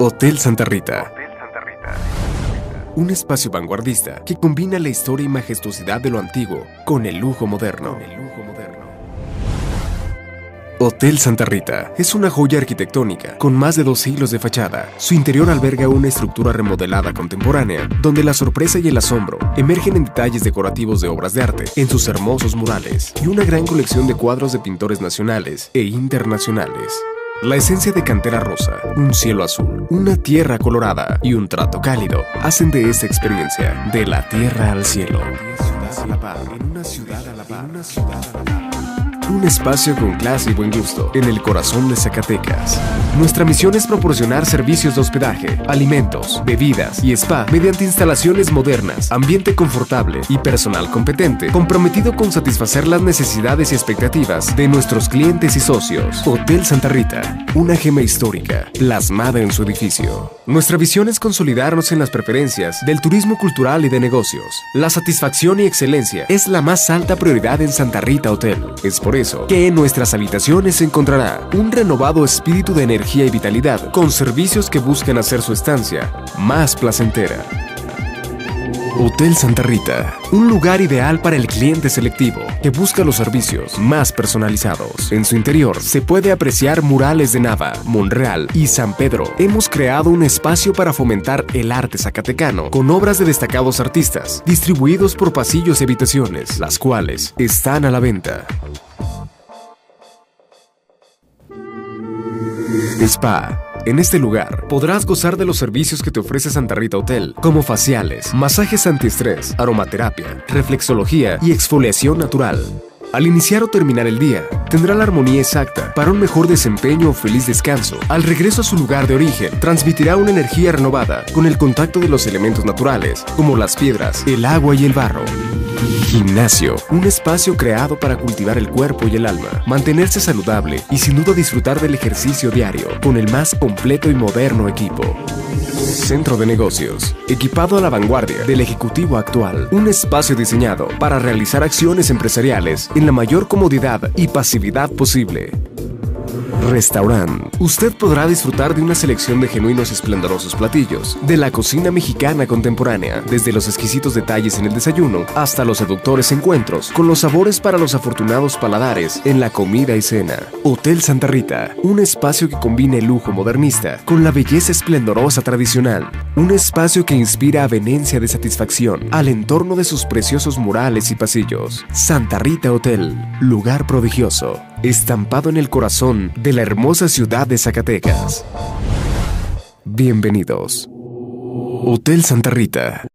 Hotel Santa Rita. Un espacio vanguardista que combina la historia y majestuosidad de lo antiguo con el lujo moderno. Hotel Santa Rita es una joya arquitectónica con más de dos siglos de fachada. Su interior alberga una estructura remodelada contemporánea, donde la sorpresa y el asombro emergen en detalles decorativos de obras de arte, en sus hermosos murales y una gran colección de cuadros de pintores nacionales e internacionales. La esencia de Cantera Rosa, un cielo azul, una tierra colorada y un trato cálido hacen de esta experiencia de la tierra al cielo. En una ciudad a la par. Un espacio con clase y buen gusto en el corazón de Zacatecas. Nuestra misión es proporcionar servicios de hospedaje, alimentos, bebidas y spa mediante instalaciones modernas, ambiente confortable y personal competente, comprometido con satisfacer las necesidades y expectativas de nuestros clientes y socios. Hotel Santa Rita, una gema histórica plasmada en su edificio. Nuestra visión es consolidarnos en las preferencias del turismo cultural y de negocios. La satisfacción y excelencia es la más alta prioridad en Santa Rita Hotel. Es por eso que en nuestras habitaciones se encontrará un renovado espíritu de energía y vitalidad con servicios que buscan hacer su estancia más placentera. Hotel Santa Rita, un lugar ideal para el cliente selectivo que busca los servicios más personalizados. En su interior se puede apreciar murales de Nava, Monreal y San Pedro. Hemos creado un espacio para fomentar el arte zacatecano con obras de destacados artistas, distribuidos por pasillos y habitaciones, las cuales están a la venta. Spa. En este lugar podrás gozar de los servicios que te ofrece Santa Rita Hotel, como faciales, masajes antiestrés, aromaterapia, reflexología y exfoliación natural. Al iniciar o terminar el día, tendrá la armonía exacta para un mejor desempeño o feliz descanso. Al regreso a su lugar de origen, transmitirá una energía renovada con el contacto de los elementos naturales, como las piedras, el agua y el barro. Gimnasio, un espacio creado para cultivar el cuerpo y el alma, mantenerse saludable y sin duda disfrutar del ejercicio diario con el más completo y moderno equipo. Centro de negocios, equipado a la vanguardia del ejecutivo actual, un espacio diseñado para realizar acciones empresariales en la mayor comodidad y pasividad posible. Restaurant. Usted podrá disfrutar de una selección de genuinos esplendorosos platillos, de la cocina mexicana contemporánea, desde los exquisitos detalles en el desayuno hasta los seductores encuentros, con los sabores para los afortunados paladares en la comida y cena. Hotel Santa Rita, un espacio que combina el lujo modernista con la belleza esplendorosa tradicional. Un espacio que inspira avenencia de satisfacción al entorno de sus preciosos murales y pasillos. Santa Rita Hotel, lugar prodigioso, estampado en el corazón de la hermosa ciudad de Zacatecas. Bienvenidos. Hotel Santa Rita.